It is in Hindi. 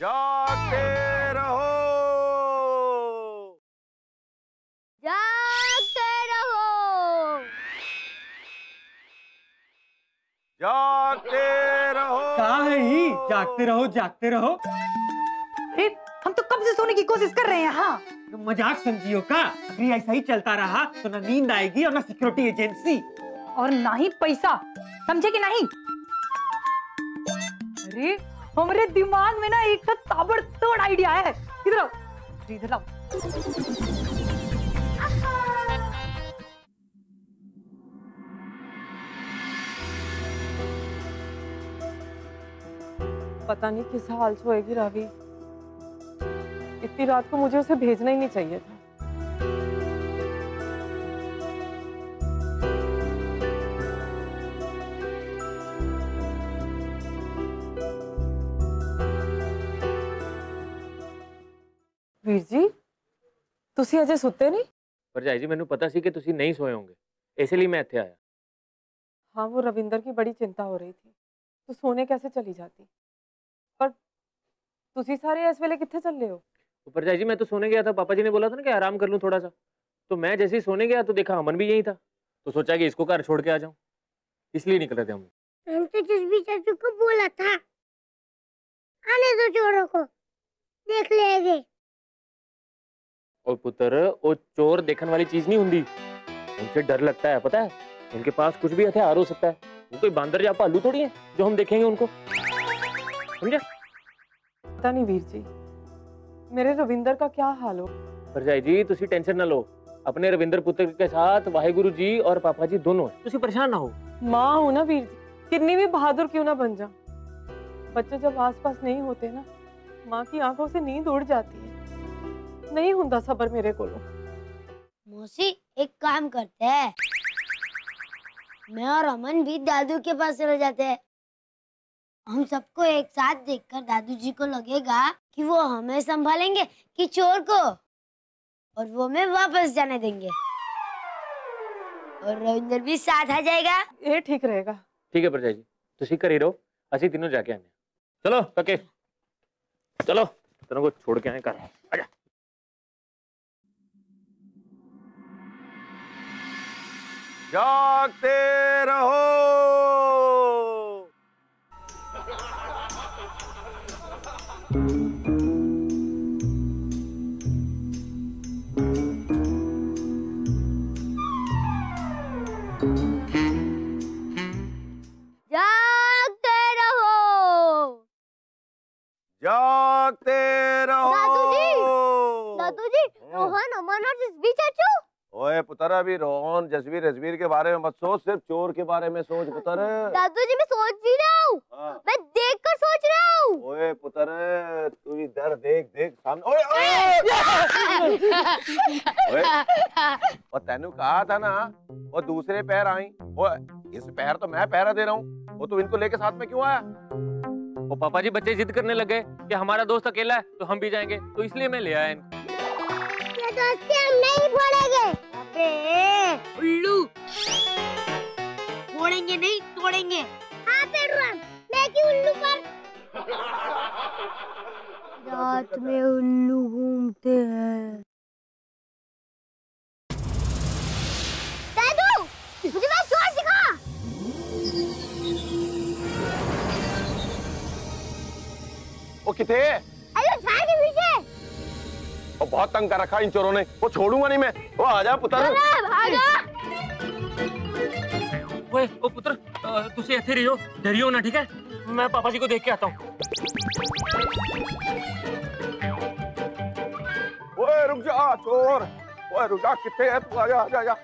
जागते रहो। जागते रहो। जागते रहो। कहा है ही? जागते रहो जागते रहो। अरे हम तो कब से सोने की कोशिश कर रहे हैं हाँ? तो मज़ाक समझियो का? अगर ऐसा ही चलता रहा तो ना नींद आएगी और ना सिक्योरिटी एजेंसी और ना ही पैसा। समझे कि नहीं? अरे हमारे दिमाग में ना एक तो ताबड़तोड़ आइडिया है। इधर आओ। इधर आओ पता नहीं किस हाल से होएगी रावी। इतनी रात को मुझे उसे भेजना ही नहीं चाहिए था। ਵੀਰ ਜੀ ਤੁਸੀਂ ਅਜੇ ਸੁੱਤੇ ਨਹੀਂ ਭਰਜਾਈ ਜੀ ਮੈਨੂੰ ਪਤਾ ਸੀ ਕਿ ਤੁਸੀਂ ਨਹੀਂ ਸੋਏ ਹੋਗੇ ਇਸੇ ਲਈ ਮੈਂ ਇੱਥੇ ਆਇਆ हाँ वो रविंदर की बड़ी चिंता हो रही थी तो सोने कैसे चली जाती पर तुसी सारे इस वेले कितने चल रहे हो तो भरजाई जी मैं तो सोने गया था पापा जी ने बोला था ना कि आराम कर लूँ थोड़ा सा तो मैं जैसे ही सोने गया तो देखा अमन भी यही था तो सोचा कि इसको घर छोड़ के आ जाऊं इसलिए निकल रहे थे हम मैंने तो जसबी चाचू को बोला था आने दो चोरों को देख लेंगे और पुत्र वो चोर देखने वाली चीज़ नहीं होंगी उनसे डर लगता है पता है? उनके पास कुछ भी हथियार हो सकता है। वो कोई बांदर या भालू थोड़ी है जो हम देखेंगे उनको। समझे? पता नहीं वीर जी मेरे रविंदर का क्या हाल हो? भरजाई जी तुसी टेंशन ना लो। अपने रविंदर पुत्र के साथ वाहेगुरु जी और पापा जी दोनों हैं। तुसी परेशान ना हो। माँ हो ना वीर जी। कितनी भी बहादुर क्यों ना बन जा बच्चे जब आसपास नहीं होते ना माँ की आँखों से नींद उड़ जाती है। नहीं हुंदा सबर मेरे को मौसी एक काम करते हैं। मैं और अमन भी दादू के पास चले जाते हैं। हम सबको एक साथ देखकर दादू जी को लगेगा कि वो हमें संभालेंगे कि चोर को। और वो हमें वापस जाने देंगे। और रविंदर भी साथ आ जाएगा। ये ठीक रहेगा। ठीक है प्रजा जी कर ही रहो ਅਸੀਂ तीनों जाके आने हैं। चलो काके। चलो तेनों को छोड़ के आए कर आजा। जागते रहो। जागते रहो। जागते रहो दादू जी, दादू जी रोहन अमन और जसबी चाचू ओए पुत्र अभी रोहन जसवीर रजवीर के बारे में मत सोच सिर्फ़ चोर के बारे में सोच पुत्र। दादू जी मैं सोच ही रहा हूँ। हाँ। मैं देख कर सोच रहा हूँ। ओए पुत्र तू इधर देख देख सामने ओए ओए! ओए और तेनू कहा था ना वो दूसरे पैर आई। वो इस पैर तो मैं पहरा दे रहा हूँ। वो तू इनको लेके साथ में क्यों आया? वो पापा जी बच्चे जिद करने लगे कि हमारा दोस्त अकेला है तो हम भी जाएँगे तो इसलिए मैं ले आया इनको। ये दोस्ती हम नहीं फोड़ेंगे। अबे उल्लू। फोड़ेंगे नहीं तोड़ेंगे। हाँ पेड़राम मैं क्यों उल्लू पर? रात में उल्लू घूमते हैं। दादू मुझे मैं चोर सिखा। वो किथे वो बहुत तंग कर रखा इन चोरों ने। वो छोड़ूँगा नहीं मैं। वो आ जा पुत्र। अरे भागा ओए ओ पुत्र तुसी ਇੱਥੇ रहियो डरियो ना ठीक है? मैं पापा जी को देख के आता हूँ। ओए रुक जा चोर। ओए रुक जा किथे है तू? आजा आजा आजा